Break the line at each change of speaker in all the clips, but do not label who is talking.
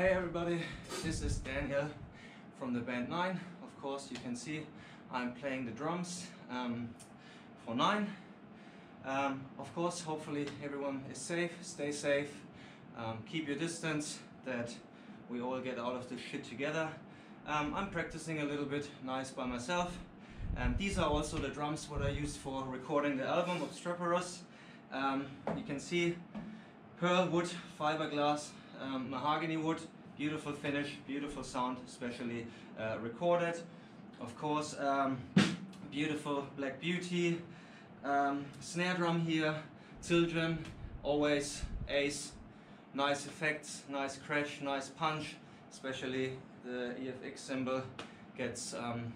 Hey everybody, this is Daniel from the band NEIN. Of course you can see I'm playing the drums um, for NEIN. Um, of course hopefully everyone is safe, stay safe, um, keep your distance, that we all get out of this shit together. Um, I'm practicing a little bit nice by myself. Um, these are also the drums what I used for recording the album Obstreperous. Um, you can see pearl wood, fiberglass, um, mahogany wood, beautiful finish, beautiful sound, especially uh, recorded. Of course, um, beautiful Black Beauty, um, snare drum here, Zildjian, always ace, nice effects, nice crash, nice punch, especially the EFX cymbal gets um,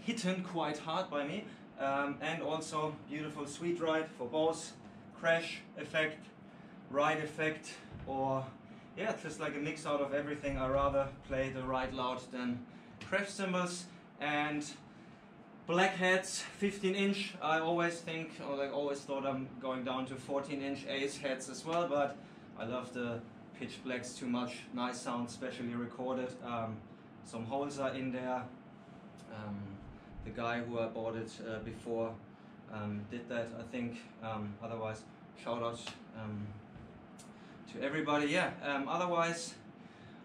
hidden quite hard by me. Um, and also beautiful sweet ride for both crash effect, ride effect, or yeah, just like a mix out of everything. I rather play the right loud than crash cymbals. And black heads, 15 inch. I always think, or like always thought I'm going down to 14 inch ace heads as well, but I love the pitch blacks too much. Nice sound, specially recorded. Um, some holes are in there. Um, the guy who I bought it uh, before um, did that, I think. Um, otherwise, shout out um, to everybody. Yeah, um, otherwise,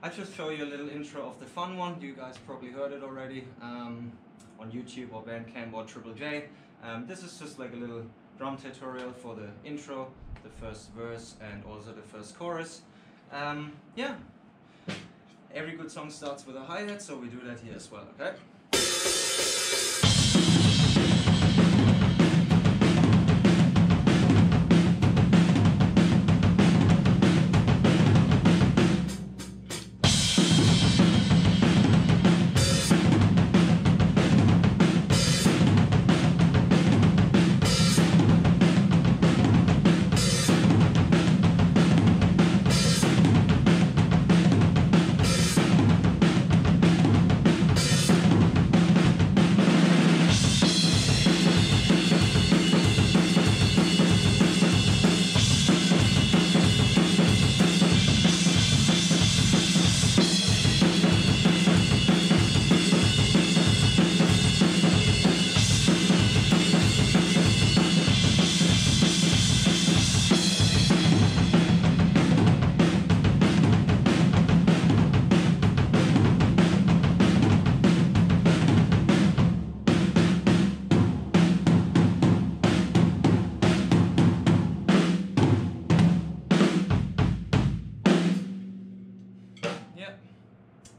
I just show you a little intro of the fun one. You guys probably heard it already um, on YouTube or Bandcamp or Triple J. Um, this is just like a little drum tutorial for the intro, the first verse, and also the first chorus. yeah, every good song starts with a hi-hat, so we do that here as well, okay?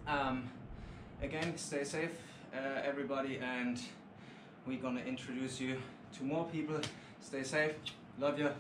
Um, again stay safe uh, everybody and we're gonna introduce you to more people. Stay safe. Love you